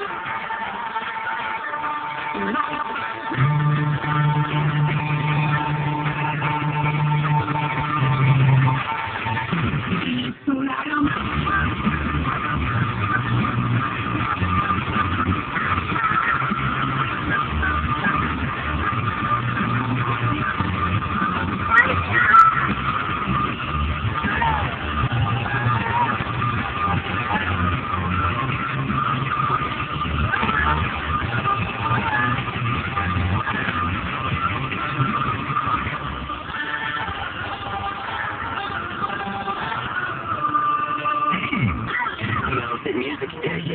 Thank you. Music